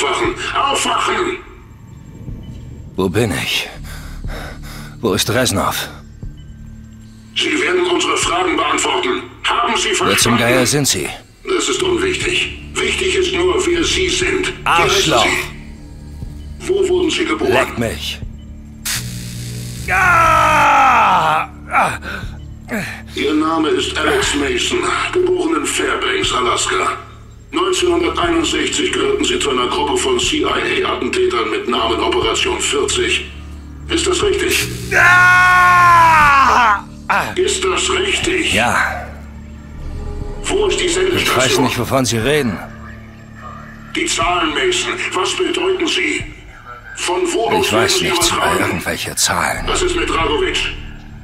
aufwachen! Aufwachen! Wo bin ich? Wo ist Reznov? Sie werden unsere Fragen beantworten. Haben Sie verstanden? Wer zum Geier sind Sie? Das ist unwichtig. Wichtig ist nur, wer Sie sind. Arschloch! Sie? Wo wurden Sie geboren? Leck mich! Ah! Ah! Ihr Name ist Alex Mason, geboren in Fairbanks, Alaska. 1961 gehörten Sie zu einer Gruppe von CIA-Attentätern mit Namen Operation 40. Ist das richtig? Ah! Ist das richtig? Ja, Wo ist die ich Sendestation? weiß nicht, wovon Sie reden. Die Zahlen, Mason. Was bedeuten sie? Von wo aus Ich werden weiß nichts über irgendwelche Zahlen. Was ist mit Dragovic?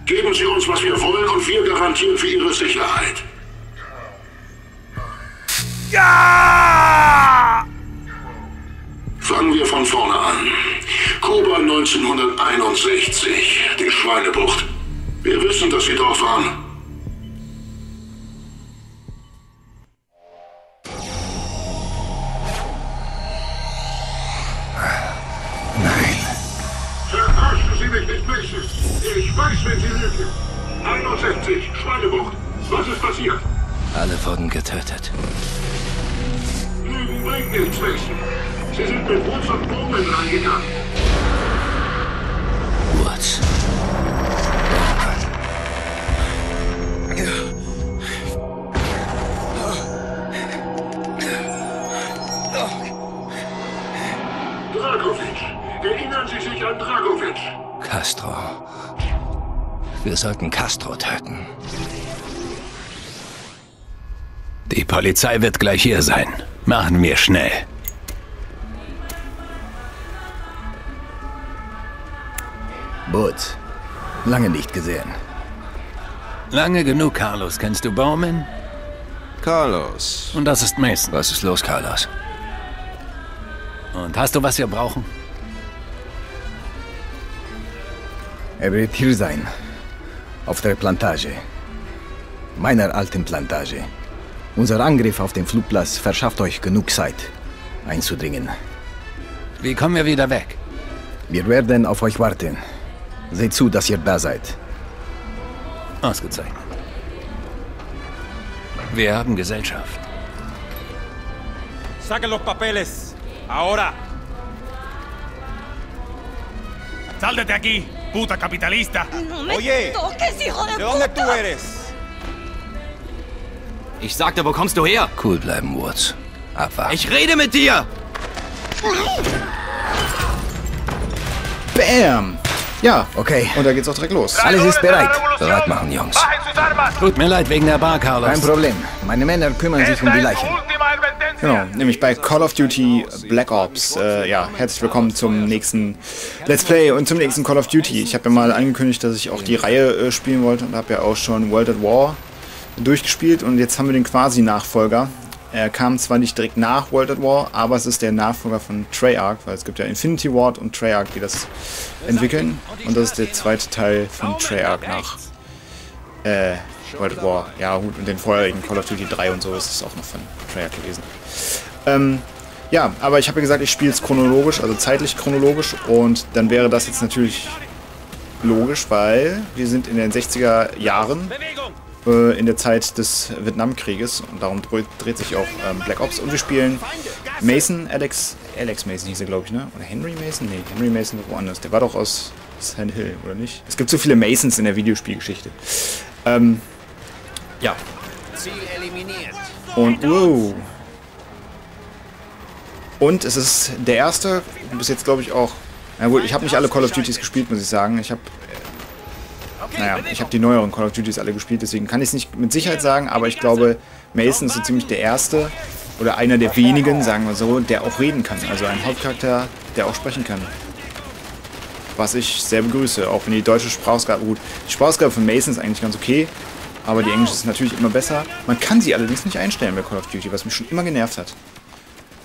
Geben Sie uns, was wir wollen, und wir garantieren für Ihre Sicherheit. Ja! Fangen wir von vorne an. Kuba 1961, die Schweinebucht. Wir wissen, dass Sie dort waren. Nein. Verarschen Sie mich nicht, Mason. Ich weiß, wenn Sie lügen. 61, Schweinebucht. Was ist passiert? Alle wurden getötet. Bringt nichts, Mason. Sie sind mit Woods und Bowman reingegangen. Woods. Dragovic. Erinnern Sie sich an Dragovic? Castro. Wir sollten Castro töten. Die Polizei wird gleich hier sein. Machen wir schnell. Boots. Lange nicht gesehen. Lange genug, Carlos. Kennst du Bowman? Carlos. Und das ist Mason. Was ist los, Carlos? Und hast du, was wir brauchen? Er wird hier sein. Auf der Plantage. Meiner alten Plantage. Unser Angriff auf den Flugplatz verschafft euch genug Zeit, einzudringen. Wie kommen wir wieder weg? Wir werden auf euch warten. Seht zu, dass ihr da seid. Ausgezeichnet. Wir haben Gesellschaft. Saquen los papeles. Ahora. Sal de aquí, puta capitalista. No me Oye, toques, hijo de, ¿de dónde tú eres? Ich sagte, wo kommst du her? Cool bleiben, Woods. Abwarten. Ich rede mit dir! Bam! Ja, Okay, und da geht's auch direkt los. alles ist bereit. Bereit machen, Jungs. Tut mir leid wegen der Bar, Carlos. Kein Problem. Meine Männer kümmern sich um die Leichen. Genau, nämlich bei Call of Duty Black Ops. Äh, ja, herzlich willkommen zum nächsten Let's Play und zum nächsten Call of Duty. Ich habe ja mal angekündigt, dass ich auch die Reihe äh, spielen wollte und habe ja auch schon World at War durchgespielt und jetzt haben wir den quasi Nachfolger. Er kam zwar nicht direkt nach World at War, aber es ist der Nachfolger von Treyarch, weil es gibt ja Infinity Ward und Treyarch, die das entwickeln. Und das ist der zweite Teil von Treyarch nach äh, World at War. Ja, gut, und den vorherigen Call of Duty 3 und so ist es auch noch von Treyarch gewesen. Ähm, ja, aber ich habe ja gesagt, ich spiele es chronologisch, also zeitlich chronologisch und dann wäre das jetzt natürlich logisch, weil wir sind in den 60er Jahren äh, in der Zeit des Vietnamkrieges und darum dre- dreht sich auch ähm, Black Ops und wir spielen Mason, Alex, Alex Mason hieß er glaube ich, ne? Oder Henry Mason? Nee, Henry Mason war woanders. Der war doch aus Sand Hill, oder nicht? Es gibt so viele Masons in der Videospielgeschichte. Ähm, ja. Und, wow. Und es ist der erste, bis jetzt glaube ich auch. Na gut, ich habe nicht alle Call of Duties gespielt, muss ich sagen. Ich habe naja, ich habe die neueren Call of Duties alle gespielt, deswegen kann ich es nicht mit Sicherheit sagen, aber ich glaube, Mason ist so ziemlich der erste oder einer der wenigen, sagen wir so, der auch reden kann. Also ein Hauptcharakter, der auch sprechen kann. Was ich sehr begrüße, auch wenn die deutsche Sprachausgabe, gut, die Sprachausgabe von Mason ist eigentlich ganz okay, aber die englische ist natürlich immer besser. Man kann sie allerdings nicht einstellen bei Call of Duty, was mich schon immer genervt hat.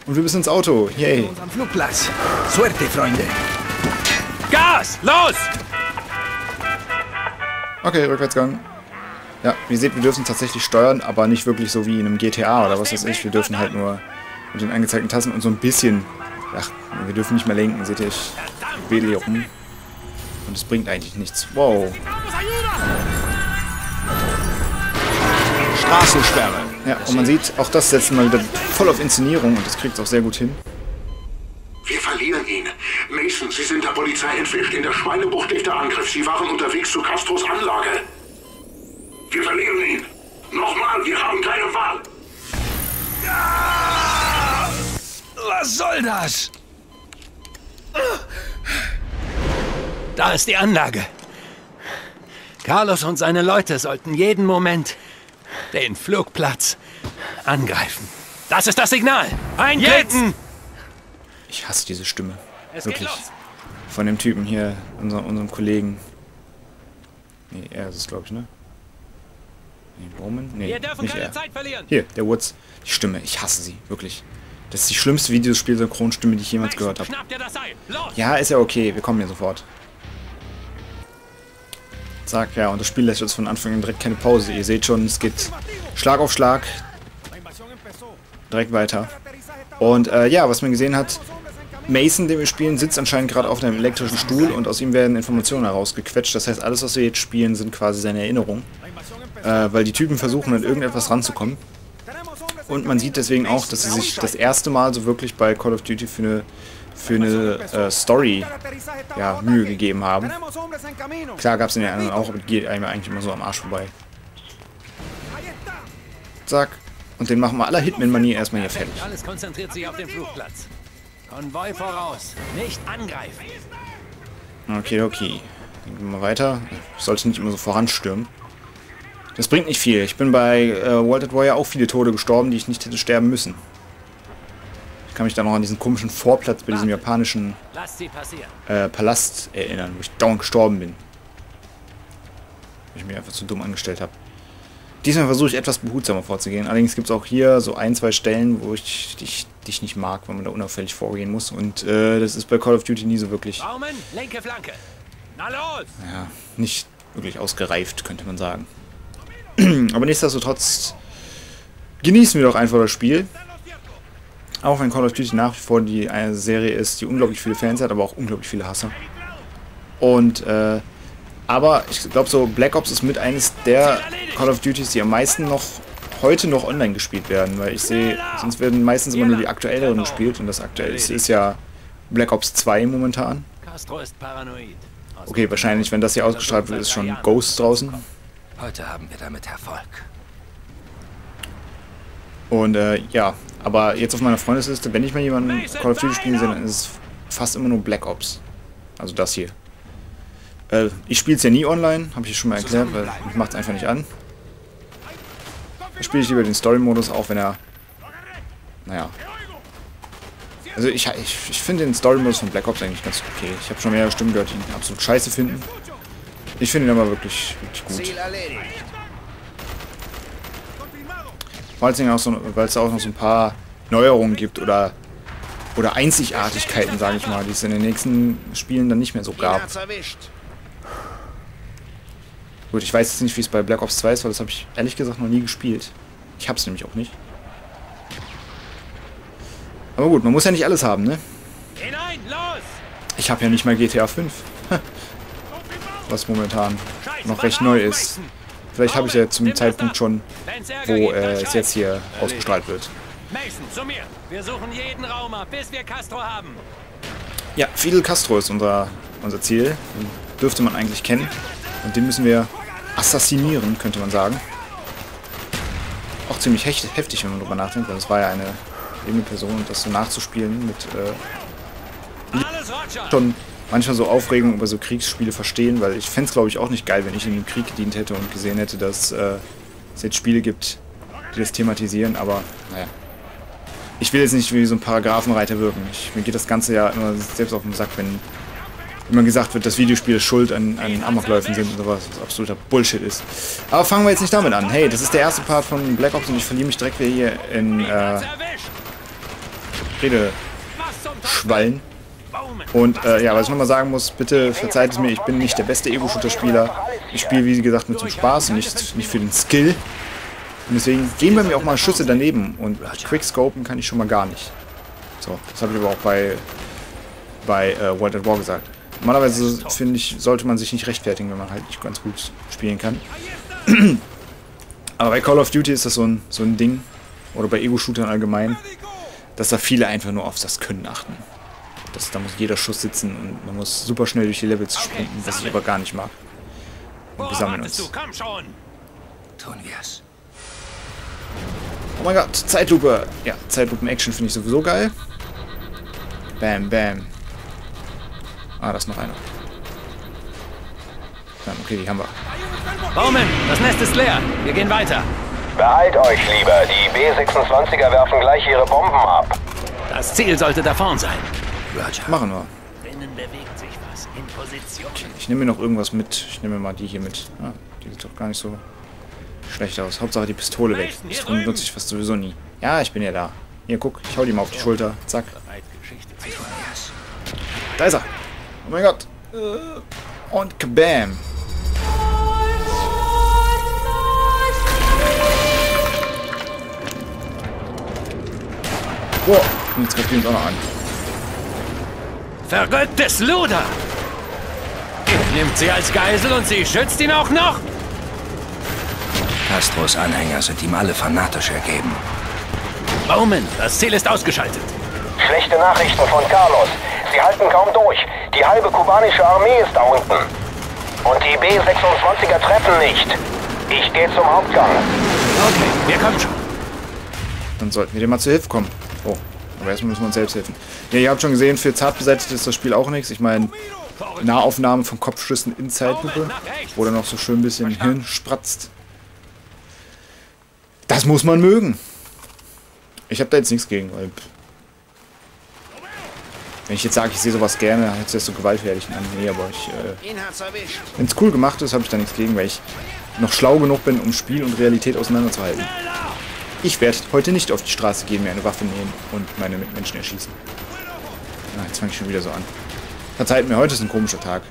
Und wir müssen ins Auto, yay. Am Flugplatz. Suerte, Freunde. Gas! Los! Okay, Rückwärtsgang. Ja, wie ihr seht, wir dürfen tatsächlich steuern, aber nicht wirklich so wie in einem GTA oder was weiß ich. Wir dürfen halt nur mit den angezeigten Tasten und so ein bisschen Ach, wir dürfen nicht mehr lenken, seht ihr, ich wähle hier rum. Und es bringt eigentlich nichts. Wow. Straßensperre. Ja, und man sieht, auch das setzt mal wieder voll auf Inszenierung und das kriegt es auch sehr gut hin. Mason, Sie sind der Polizei entwischt. In der Schweinebucht liegt der Angriff. Sie waren unterwegs zu Castros Anlage. Wir verlieren ihn. Nochmal, wir haben keine Wahl. Was soll das? Da ist die Anlage. Carlos und seine Leute sollten jeden Moment den Flugplatz angreifen. Das ist das Signal. Eintreten! Ich hasse diese Stimme. Es Wirklich. Von dem Typen hier, unser, unserem Kollegen. Nee, er ist es, glaube ich, ne? Nee, Bowman? Nee, Wir dürfen nicht keine er. Zeit verlieren. Hier, der Woods. Die Stimme, ich hasse sie, wirklich. Das ist die schlimmste Videospiel-Synchronstimme, die ich jemals gehört habe. Ja, ist ja okay, wir kommen hier sofort. Zack, ja, und das Spiel lässt jetzt von Anfang an direkt keine Pause. Ihr seht schon, es geht Schlag auf Schlag. Direkt weiter. Und äh, ja, was man gesehen hat, Mason, den wir spielen, sitzt anscheinend gerade auf einem elektrischen Stuhl und aus ihm werden Informationen herausgequetscht. Das heißt, alles, was wir jetzt spielen, sind quasi seine Erinnerungen. Äh, weil die Typen versuchen, an irgendetwas ranzukommen. Und man sieht deswegen auch, dass sie sich das erste Mal so wirklich bei Call of Duty für eine, für eine äh, Story ja, Mühe gegeben haben. Klar gab es in den anderen auch, aber die geht einem eigentlich immer so am Arsch vorbei. Zack. Und den machen wir aller Hitman-Manier erstmal hier fertig. Alles konzentriert sich auf den Flugplatz. Konvoi voraus. Nicht angreifen. Okay, okay. Dann gehen wir weiter. Ich sollte nicht immer so voranstürmen. Das bringt nicht viel. Ich bin bei äh, World at War ja auch viele Tode gestorben, die ich nicht hätte sterben müssen. Ich kann mich da noch an diesen komischen Vorplatz bei diesem japanischen äh, Palast erinnern, wo ich dauernd gestorben bin. Weil ich mich einfach zu dumm angestellt habe. Diesmal versuche ich etwas behutsamer vorzugehen. Allerdings gibt es auch hier so ein, zwei Stellen, wo ich dich, dich nicht mag, wenn man da unauffällig vorgehen muss. Und äh, das ist bei Call of Duty nie so wirklich, Baumen, linke Flanke. Na los! ja, nicht wirklich ausgereift, könnte man sagen. Aber nichtsdestotrotz genießen wir doch einfach das Spiel. Auch wenn Call of Duty nach wie vor die eine Serie ist, die unglaublich viele Fans hat, aber auch unglaublich viele Hasser. Und, äh, aber ich glaube so, Black Ops ist mit eines der Call of Duties, die am meisten noch heute noch online gespielt werden, weil ich sehe, sonst werden meistens immer nur die aktuelleren gespielt und das aktuellste ist ja Black Ops 2 momentan. Okay, wahrscheinlich, wenn das hier ausgestrahlt wird, ist schon Ghost draußen. Heute haben wir damit Erfolg. Und äh, ja, aber jetzt auf meiner Freundesliste, wenn ich mal jemanden Call of Duty spielen sehe, dann ist es fast immer nur Black Ops. Also das hier. Äh, ich spiele es ja nie online, habe ich schon mal erklärt, weil mich macht es einfach nicht an. Da spiele ich lieber den Story-Modus, auch wenn er... Naja. Also ich, ich, ich finde den Story-Modus von Black Ops eigentlich ganz okay. Ich habe schon mehrere Stimmen gehört, die ihn absolut scheiße finden. Ich finde ihn aber wirklich, wirklich gut. Vor Dingen auch so, weil es auch noch so ein paar Neuerungen gibt oder, oder Einzigartigkeiten, sage ich mal, die es in den nächsten Spielen dann nicht mehr so gab. Gut, ich weiß jetzt nicht, wie es bei Black Ops 2 ist, weil das habe ich ehrlich gesagt noch nie gespielt. Ich habe es nämlich auch nicht. Aber gut, man muss ja nicht alles haben, ne? Hinein, los! Ich habe ja nicht mal GTA 5. Was momentan noch recht neu ist. Vielleicht habe ich ja zum Zeitpunkt schon, wo äh, es jetzt hier ausgestrahlt wird. Mason, zu mir. Wir suchen jeden Raum ab, bis wir Castro haben. Ja, Fidel Castro ist unser, unser Ziel. Den dürfte man eigentlich kennen. Und den müssen wir assassinieren, könnte man sagen. Auch ziemlich heftig, wenn man drüber nachdenkt, weil es war ja eine lebende Person und das so nachzuspielen mit äh, schon manchmal so Aufregung über so Kriegsspiele verstehen, weil ich fände es glaube ich auch nicht geil, wenn ich in dem Krieg gedient hätte und gesehen hätte, dass äh, es jetzt Spiele gibt, die das thematisieren, aber naja. Ich will jetzt nicht wie so ein Paragraphenreiter wirken. Ich, mir geht das Ganze ja immer selbst auf den Sack, wenn immer gesagt wird, dass Videospiele schuld an, an Amokläufen sind und sowas, was absoluter Bullshit ist. Aber fangen wir jetzt nicht damit an. Hey, das ist der erste Part von Black Ops und ich verliere mich direkt wieder hier in äh, Erwischt! Rede Was zum Schwallen. Baumen! Und äh, ja, was ich nochmal sagen muss, bitte verzeiht es mir, ich bin nicht der beste Ego-Shooter-Spieler. Ich spiele, wie gesagt, nur zum Spaß und nicht, nicht für den Skill. Und deswegen gehen bei mir auch mal Schüsse daneben und Quickscopen kann ich schon mal gar nicht. So, das habe ich aber auch bei, bei äh, World at War gesagt. Normalerweise, finde ich, sollte man sich nicht rechtfertigen, wenn man halt nicht ganz gut spielen kann. aber bei Call of Duty ist das so ein, so ein Ding, oder bei Ego-Shootern allgemein, dass da viele einfach nur auf das Können achten. Das, da muss jeder Schuss sitzen und man muss super schnell durch die Levels sprinten, was ich aber gar nicht mag. Und wir sammeln uns. Tun wir's. Oh mein Gott, Zeitlupe. Ja, Zeitlupen-Action finde ich sowieso geil. Bam, bam. Ah, da ist noch einer. Ja, okay, die haben wir. Bowman, das Nest ist leer. Wir gehen weiter. Beeilt euch lieber, die B-26er werfen gleich ihre Bomben ab. Das Ziel sollte da vorn sein. Machen wir. Drinnen bewegt sich was. In Position. Ich nehme mir noch irgendwas mit. Ich nehme mir mal die hier mit. Ah, die sieht doch gar nicht so schlecht aus. Hauptsache die Pistole weg. Pistolen benutze ich fast sowieso nie. Ja, ich bin ja da. Hier, guck. Ich hau die mal auf die Schulter. Zack. Da ist er. Oh mein Gott. Und kabam. Boah. Und jetzt greift die uns auch noch an. Verrücktes Luder! Er nimmt sie als Geisel und sie schützt ihn auch noch? Castros Anhänger sind ihm alle fanatisch ergeben. Bowman, das Ziel ist ausgeschaltet. Schlechte Nachrichten von Carlos. Sie halten kaum durch. Die halbe kubanische Armee ist da unten. Und die B-26er treffen nicht. Ich gehe zum Hauptgang. Okay, wir kommen schon. Dann sollten wir dem mal zur Hilfe kommen. Oh, aber erstmal müssen wir uns selbst helfen. Ja, ihr habt schon gesehen, für zart beseitigt ist das Spiel auch nichts. Ich meine, Nahaufnahmen von Kopfschüssen in Zeitlupe, wo dann noch so schön ein bisschen Hirn spratzt. Das muss man mögen. Ich habe da jetzt nichts gegen, weil... Wenn ich jetzt sage, ich sehe sowas gerne, hört sich das so gewalttätig an. Nee, aber ich... Äh, wenn es cool gemacht ist, habe ich da nichts gegen, weil ich noch schlau genug bin, um Spiel und Realität auseinanderzuhalten. Ich werde heute nicht auf die Straße gehen, mir eine Waffe nehmen und meine Mitmenschen erschießen. Ah, jetzt fange ich schon wieder so an. Verzeiht mir, heute ist ein komischer Tag.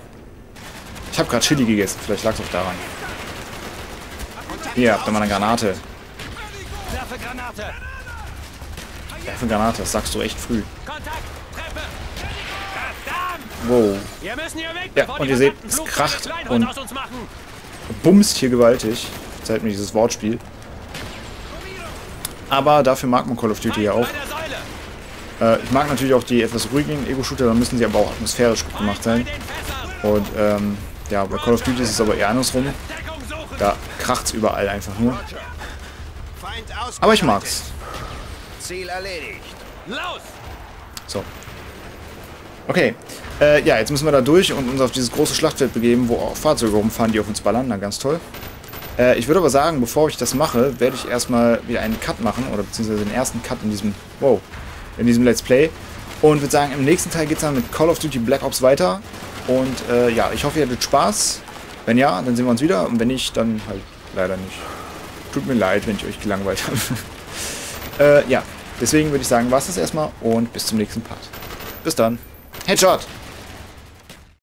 Ich habe gerade Chili gegessen, vielleicht lag es auch daran. Hier, habt ihr mal eine Granate. Werfe Granate! Werfe Granate, das sagst du echt früh. Kontakt! Treppe! Wow. Wir müssen hier weg, Ja, und ihr seht, es kracht und- aus uns machen. Bumst hier gewaltig. Verzeiht mir dieses Wortspiel. Aber dafür mag man Call of Duty ja auch. Äh, ich mag natürlich auch die etwas ruhigen Ego-Shooter, da müssen sie aber auch atmosphärisch gut gemacht sein. Und ähm, ja, bei Call of Duty ist es aber eher andersrum. Da kracht's überall einfach nur. Aber ich mag's. Ziel erledigt. Los! So. Okay. Äh, ja, jetzt müssen wir da durch und uns auf dieses große Schlachtfeld begeben, wo auch Fahrzeuge rumfahren, die auf uns ballern. Na, ganz toll. Äh, ich würde aber sagen, bevor ich das mache, werde ich erstmal wieder einen Cut machen, oder beziehungsweise den ersten Cut in diesem, wow, in diesem Let's Play. Und würde sagen, im nächsten Teil geht es dann mit Call of Duty Black Ops weiter. Und äh, ja, ich hoffe, ihr hattet Spaß. Wenn ja, dann sehen wir uns wieder. Und wenn nicht, dann halt leider nicht. Tut mir leid, wenn ich euch gelangweilt habe. äh, ja, deswegen würde ich sagen, war es das erstmal und bis zum nächsten Part. Bis dann. Headshot!